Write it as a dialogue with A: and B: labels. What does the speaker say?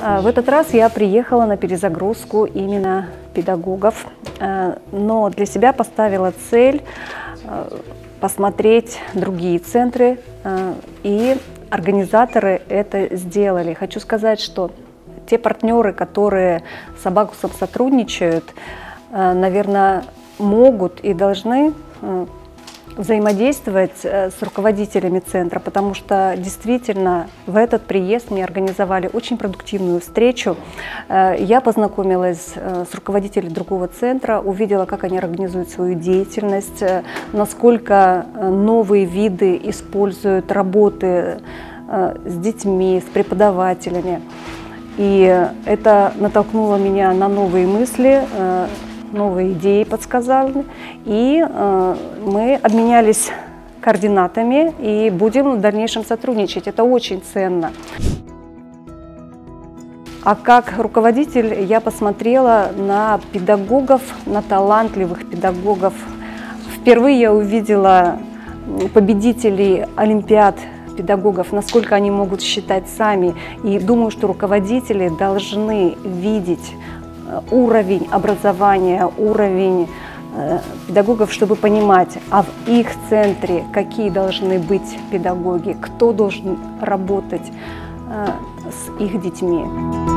A: А, в этот раз я приехала на перезагрузку именно педагогов, а, но для себя поставила цель а, посмотреть другие центры, и организаторы это сделали. Хочу сказать, что те партнеры, которые с Абакусом сотрудничают, наверное, могут и должны взаимодействовать э, с руководителями центра, потому что действительно в этот приезд мне организовали очень продуктивную встречу. Э, я познакомилась э, с руководителем другого центра, увидела, как они организуют свою деятельность, насколько новые виды используют работы с детьми, с преподавателями. И это натолкнуло меня на новые мысли, новые идеи подсказали, и э, мы обменялись координатами и будем в дальнейшем сотрудничать. Это очень ценно. А как руководитель я посмотрела на педагогов, на талантливых педагогов. Впервые я увидела победителей Олимпиад педагогов, насколько они могут считать сами. И думаю, что руководители должны видеть уровень образования, уровень э, педагогов, чтобы понимать, а в их центре какие должны быть педагоги, кто должен работать э, с их детьми.